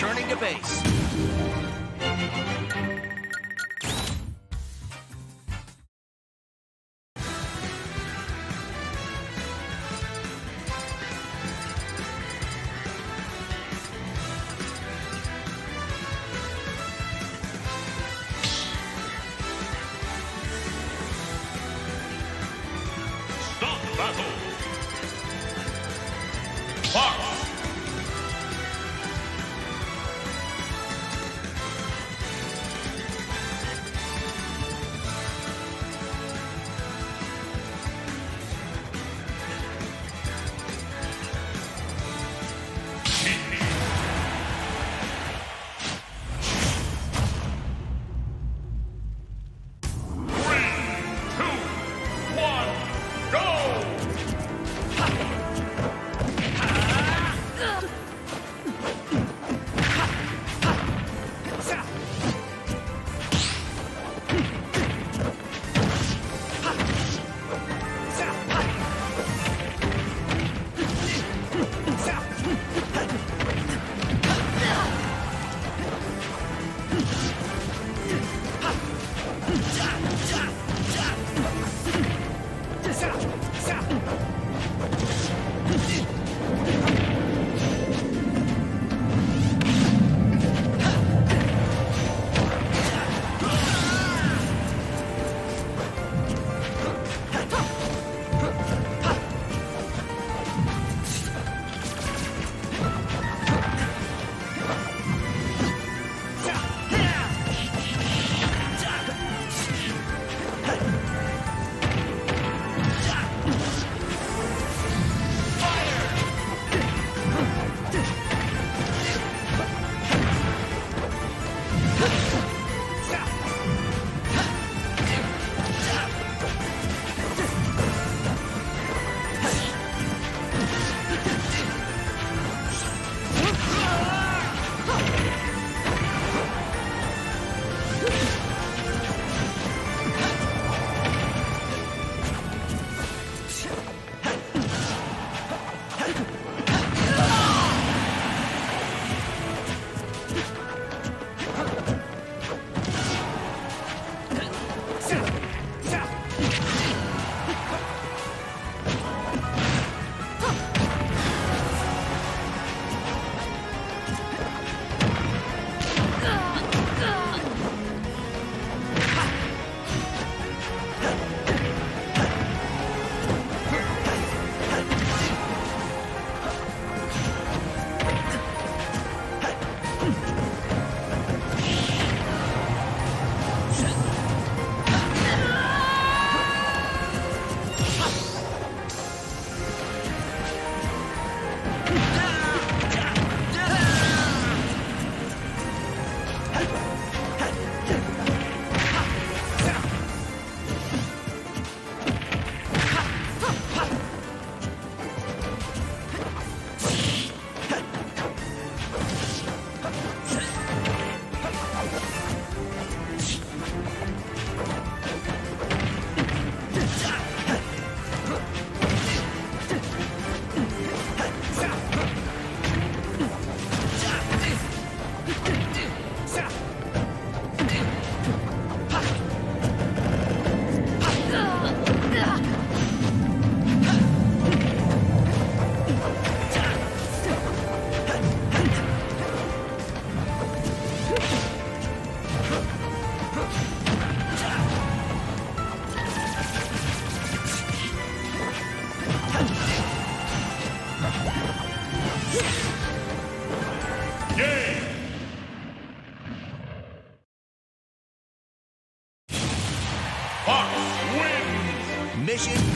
Returning to base. Stop battle. Fight. Stop. Ha ha ha! Complete.